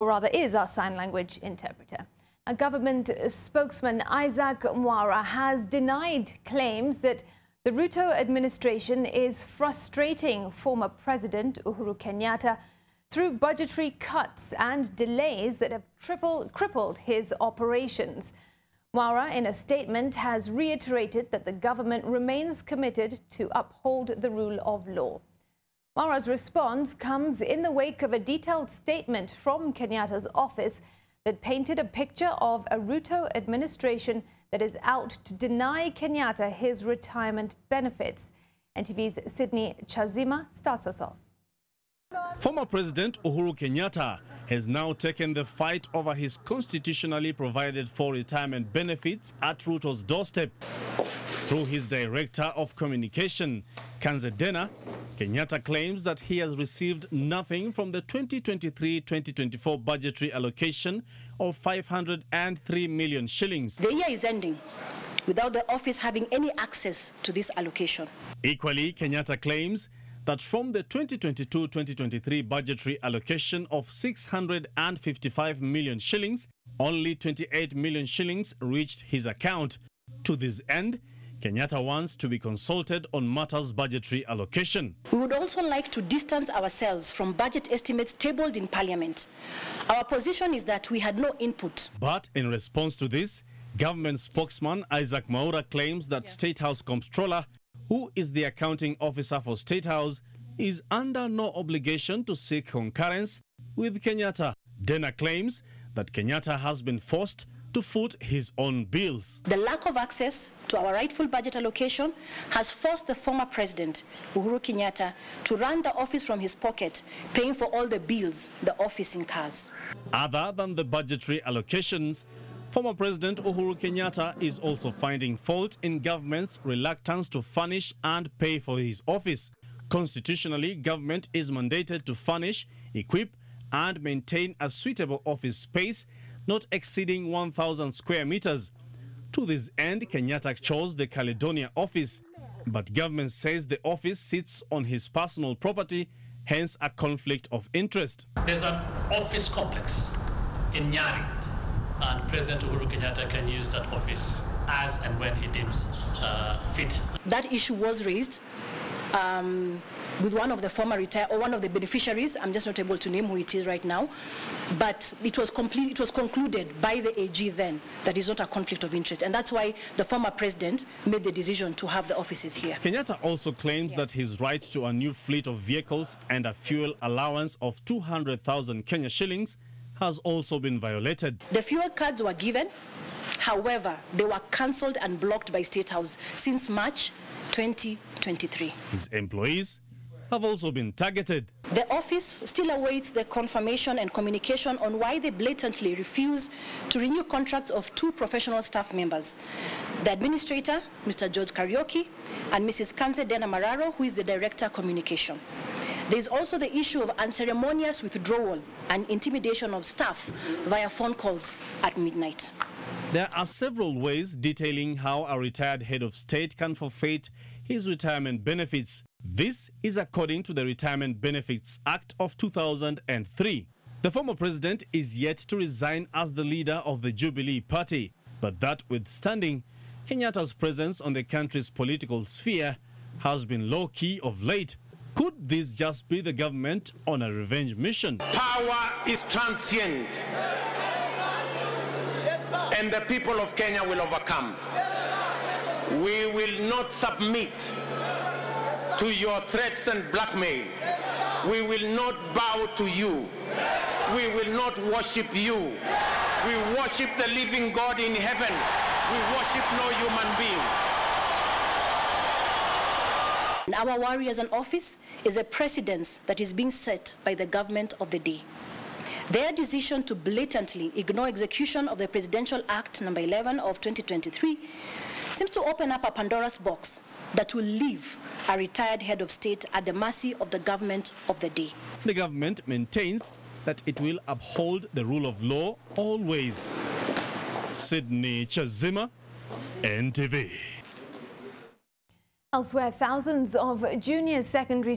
or rather is our sign language interpreter. A government spokesman, Isaac Mwaura, has denied claims that the Ruto administration is frustrating former President Uhuru Kenyatta through budgetary cuts and delays that have triple, crippled his operations. Mwaura, in a statement, has reiterated that the government remains committed to uphold the rule of law. Mwaura's response comes in the wake of a detailed statement from Kenyatta's office that painted a picture of a Ruto administration that is out to deny Kenyatta his retirement benefits. NTV's Sydney Chazima starts us off. Former President Uhuru Kenyatta has now taken the fight over his constitutionally provided for retirement benefits at Ruto's doorstep. Through his Director of Communication, Kanze Dena, Kenyatta claims that he has received nothing from the 2023-2024 budgetary allocation of 503 million shillings. The year is ending without the office having any access to this allocation. Equally, Kenyatta claims that from the 2022-2023 budgetary allocation of 655 million shillings, only 28 million shillings reached his account. To this end, Kenyatta wants to be consulted on matters budgetary allocation. We would also like to distance ourselves from budget estimates tabled in Parliament. Our position is that we had no input. But in response to this, government spokesman Isaac Mwaura claims that yeah. State House Comptroller, who is the accounting officer for State House, is under no obligation to seek concurrence with Kenyatta. Dena claims that Kenyatta has been forced to foot his own bills. The lack of access to our rightful budget allocation has forced the former president, Uhuru Kenyatta, to run the office from his pocket, paying for all the bills the office incurs. Other than the budgetary allocations, former President Uhuru Kenyatta is also finding fault in government's reluctance to furnish and pay for his office. Constitutionally, government is mandated to furnish, equip, and maintain a suitable office space not exceeding 1,000 square meters. To this end, Kenyatta chose the Caledonia office, but government says the office sits on his personal property, hence a conflict of interest. There's an office complex in Nyali, and President Uhuru Kenyatta can use that office as and when he deems uh, fit. That issue was raised um, with one of the former retired or one of the beneficiaries. I'm just not able to name who it is right now, but it was complete. It was concluded by the AG then that is not a conflict of interest, and that's why the former president made the decision to have the offices here. Kenyatta also claims yes. that his right to a new fleet of vehicles and a fuel allowance of 200,000 Kenya shillings has also been violated. The fuel cards were given. However, they were cancelled and blocked by State House since March 2023. His employees have also been targeted. The office still awaits the confirmation and communication on why they blatantly refuse to renew contracts of two professional staff members, the administrator, Mr. George Kariuki, and Mrs. Kanze Dena Mararo, who is the director communication. There is also the issue of unceremonious withdrawal and intimidation of staff via phone calls at midnight. There are several ways detailing how a retired head of state can forfeit his retirement benefits. This is according to the Retirement Benefits Act of 2003. The former president is yet to resign as the leader of the Jubilee Party, but that withstanding, Kenyatta's presence on the country's political sphere has been low-key of late. Could this just be the government on a revenge mission? Power is transient and the people of Kenya will overcome. We will not submit to your threats and blackmail. We will not bow to you. We will not worship you. We worship the living God in heaven. We worship no human being. Our worry as an office is a precedence that is being set by the government of the day. Their decision to blatantly ignore execution of the Presidential Act number 11 of 2023 seems to open up a Pandora's box that will leave a retired head of state at the mercy of the government of the day. The government maintains that it will uphold the rule of law always. Sydney Chazima, NTV. Elsewhere, thousands of junior secondary